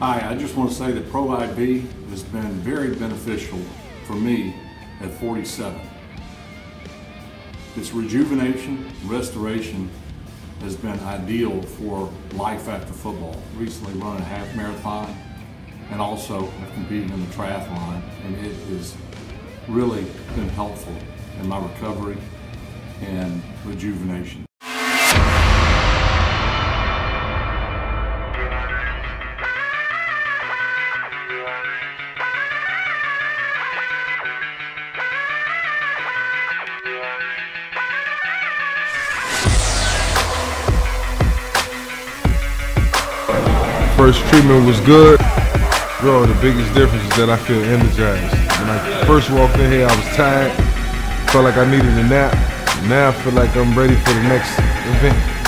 Hi, I just want to say that Pro IV has been very beneficial for me at 47. Its rejuvenation, restoration has been ideal for life after football. Recently run a half marathon and also competed in the triathlon and it has really been helpful in my recovery and rejuvenation. First treatment was good. Bro, the biggest difference is that I feel energized. When I first walked in here, I was tired. Felt like I needed a nap. Now I feel like I'm ready for the next event.